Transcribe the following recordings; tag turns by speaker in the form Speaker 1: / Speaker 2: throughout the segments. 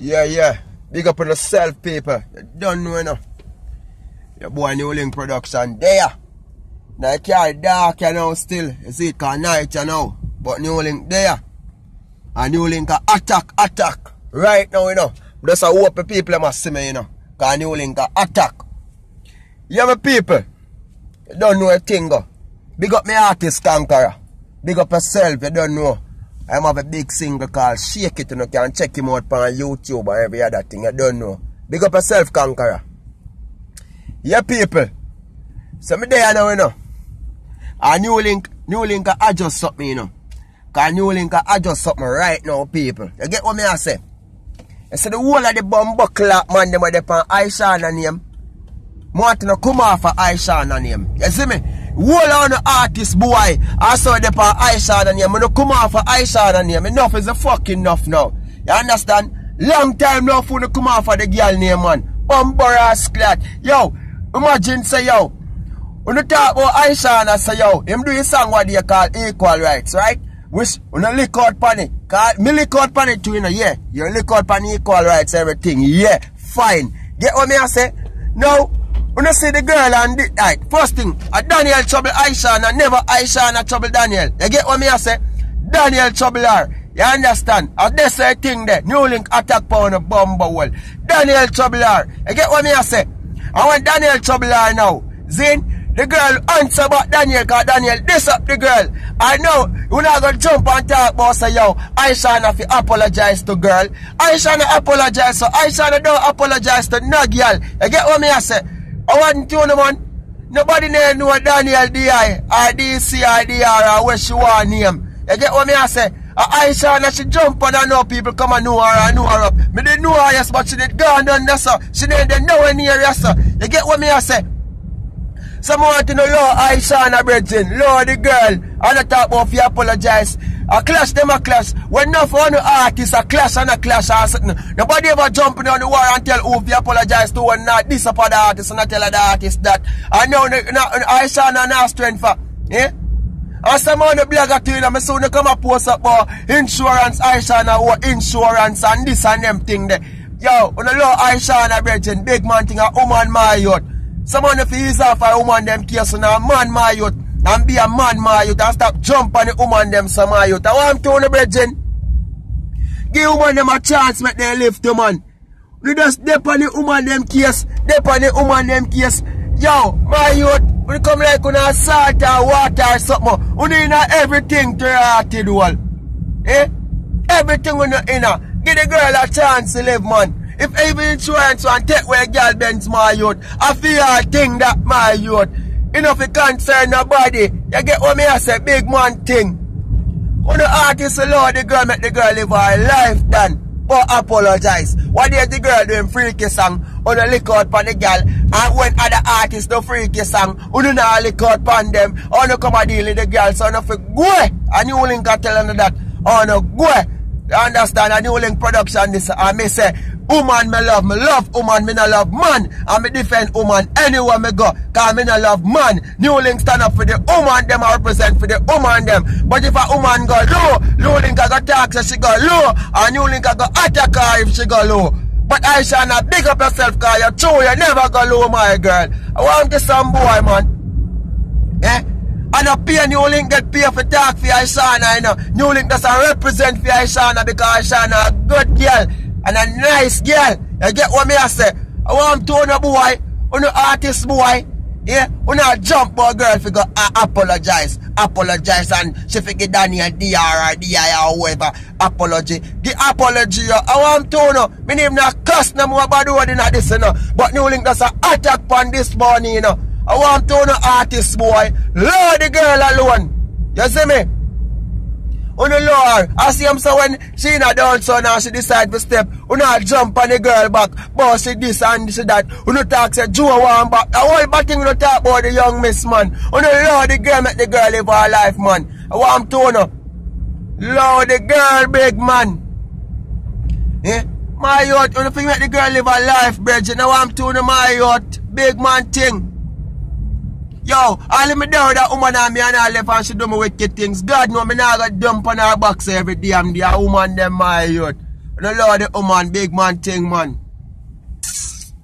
Speaker 1: Yeah, yeah. Big up on yourself, people. You don't know, you know. Your boy New Link Production there. Now it can't dark, you know, still. You see it can night, you know. But New Link there. And New Link a attack, attack. Right now, you know. Just a hope the people must see me, you know. Cause New Link a attack. Yeah, my people. You don't know a thing, go. Big up my artist, Conqueror. Big up yourself, you don't know. I have a big single called Shake It, and you can check him out on YouTube and every other thing, you don't know. Big up yourself, Conqueror. Yeah, people. So me there now, you know. A new link, new link I adjust something, you know. Cause new link I adjust something right now, people. You get what me I say? You see the whole of the bumbo clap man, them are there on Ishawna name. To come off of Ishawna name. You see me? Whole on the artist boy, I saw them on Ishawna name. When you come off of Ishawna name, enough is a fucking enough now. You understand? Long time now for come off of the girl name, man. Bumbo ass clat. Yo, imagine say yo. When you talk about Ishawna I say yo, him do a song what they call equal rights, right? Which when you lick out pan it, cause me lick out pan it too, you know, yeah. You lick out pan equal rights, everything, yeah, fine. Get what me I say? Now, when you see the girl and the, right, first thing, a Danielle trouble Ishawna never Ishawna trouble Danielle. You get what me I say? Danielle trouble her. You understand? And this a thing there. New link attack pound a bomb wall. Danielle trouble her. You get what me I say? I want Danielle trouble her now. Zin, the girl answer about Danielle cause Danielle this up the girl. I know you not gonna jump and talk about say yo, Ishawna have to apologize to girl. Ishawna not apologize so Ishawna don't apologize to no girl. You get what me I say? I want to know man. Nobody there know Danielle D.I. or D.C. or D.R. or where she want name. You get what me I say? Uh, Ishawna she jump on and know people come and know her and know her up. Me didn't know her yes, but she did go and done this so. She didn't nowhere near yes so. You get what me I say? Some want to know Lord Ishawna a brethren, Lord the girl, and I talk about if you apologize. A clash them a clash. When enough one artists a clash and a clash or something. Nobody ever jumping on the war and tell who apologize to one not this upon the artist and not tell the artist that. I know Ishawna not strength for. Yeah? And some on the blogger too, and I soon come and post up about insurance, Ishawna what insurance and this and them thing there. Yo, on the law Ishawna a brethren, big man thing a woman my youth. Someone if he's off a woman them case and a man my youth and be a man, ma youth, and stop jump on the woman them, some ma youth. I want to the brethren. Give woman them a chance, make them live to man. You just dip on the woman them case, dip on the woman them case. Yo, my youth, we come like on a salt or water or something. We need everything to your heart, well. Eh? Everything we know in her. Give the girl a chance to live, man. If even insurance want take away girl bends my youth, I feel I think that my youth. Enough it concern nobody. You get what me I say, big man thing. When the artist allow the girl make the girl live her life done. But apologize. What is the girl doing freaky song? On the lick out on the girl. And when other artists do freaky song, you do not lick out on them. Or no come and deal with the girl. So no for go. And you link are telling that. Oh no go. You understand? A new link production this and me say Woman me love, me love woman, me no love man. And me defend woman anywhere me go. Cause me no love man. New Link stand up for the woman, them I represent for the woman them. But if a woman go low, New Link I go talk so she go low. And New Link I go attack her if she go low. But I shall not big up yourself cause you're true, you never go low my girl. I want to some boy man. Eh? And a pay New Link get paid for talk for Ishawna, you know. New Link doesn't represent for Ishawna because Ishawna a good girl and a nice girl. You get what me I say? I want to know boy, on the artist boy. Yeah, when I jump boy girl fi go uh, apologize, apologize and she fi give Danielle DR or DI or whoever apology. The apology, uh, I want to know. Me name not cuss no more about what in this, you know. But New Link does a attack on this morning, you know. I want to know artist boy. Lord the girl alone. You see me? The Lord, I see him so when she not done so now she decide to step. You not jump on the girl back, but she this and and that. You not talk say Joe one back. The whole bad thing you talk about the young miss man. The Lord, the girl make the girl live her life man. I want to know. Lord, the girl big man. Eh? My youth, you know, make the girl live her life, Bridget. I want to know my youth. Big man thing. Yo, all me down that woman and me and I left and she do me wicked things. God know me not got dump on her box every damn day. A woman them my youth. No love the woman, big man thing, man.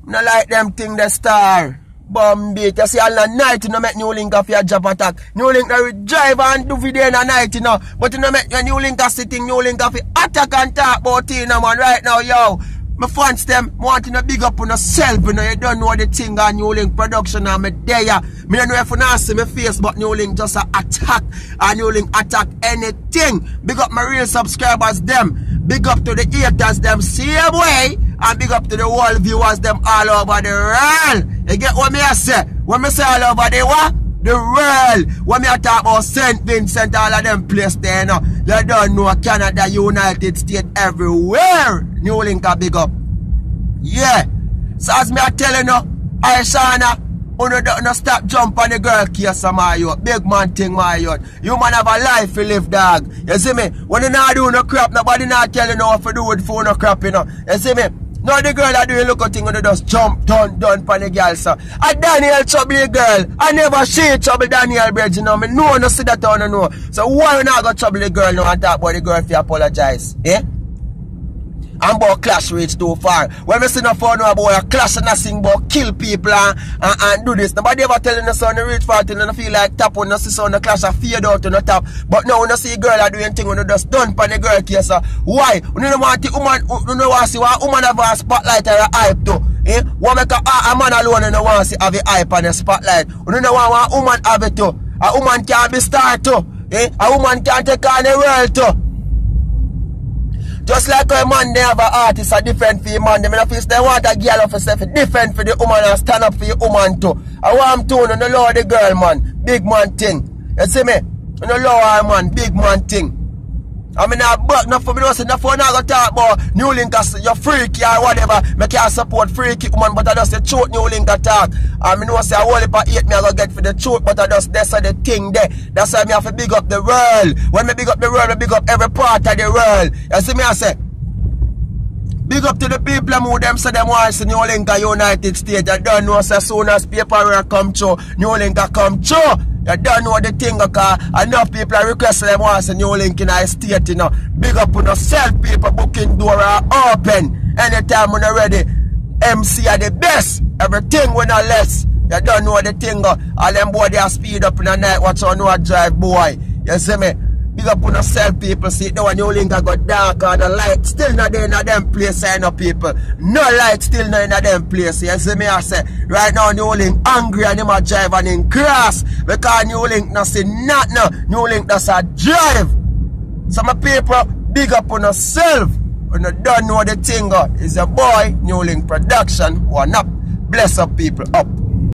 Speaker 1: No like them thing the star. Bombay, you see all the night you know make new link of your job attack. New link will drive and do video in the night you know. But you know make your new link sitting, new link of attack and talk about you know man right now yo. My fans them wanting to big up on yourself, you know, you don't know the thing on New Link production and me there. Me know if you see my face, but New Link just a attack and New Link attack anything. Big up my real subscribers them. Big up to the haters them same way. And big up to the world viewers them all over the world. You get what me I say? When me say all over the what? the world. When me talk about St. Vincent, all of them place there, know, you don't know Canada, United States, everywhere. New link a big up. Yeah. So as me I telling you, Ishawna, you don't no stop jump on the girl of my youth. Big man thing my youth. You man have a life to live, dog. You see me? When you not do no crap, nobody not telling you what to do with phone no crap, you know. You see me? Now the girl that do a look at thing when just jump, done, done for the girl, so. A Danielle trouble girl. I never see trouble Danielle Bridge, you know. Me no no see that on no. So why you not go trouble the girl now and talk about the girl if you apologize? Eh? And about clash reach too far. When we see no phone about a clash and nothing but kill people and, and, and do this. Nobody ever telling the son reach far till you feel like tap when you see son the clash a fade out on the top. But now when you see a girl doing thing when you just done for the girl case. Uh, why? You don't want the woman, you don't want to see what woman have a spotlight or a hype too. Eh? What make a, a man alone and you want to see have a hype and a spotlight. You don't want a woman have it too. A woman can be star too. Eh? A woman can take on the world too. Just like a man they have an artist a different for your man. They, mean, they want a girl of herself different for the woman and stand up for your woman too. I want to know the law the girl man. Big man thing. You see me? You know law man, big man thing. I mean, I but not for me, not enough for not go talk about New Link as you're freaky or whatever. Me can't support freaky woman, but I just say truth New Link attack. I mean, no say I whole heap of me I go get for the truth, but I just that's the thing there. That's why me have to big up the world. When me big up the world, me big up every part of the world. You see me, I say. Big up to the people who them say them want to see New Link United States. I don't know so soon as paperwork come true, New Link come true. You don't know the thing because enough people are requesting them want to see New Link in our state, you know. Big up on yourself, people booking door are open. Anytime when you're ready, MC are the best. Everything when not less. You don't know the thing. Uh. All them boy they are speed up in the night. Watch on no drive boy. You see me? Big up on yourself, people. See, the one you link I got dark or the light still not in a them place, I know people. No light still not in a them place. You see me, I say, right now, New Link angry and him a drive and in cross. Because New Link not see not no. New Link does a drive. Some people, big up on yourself. When you don't know the thing, uh, is a boy, New Link production, one up. Bless up people, up.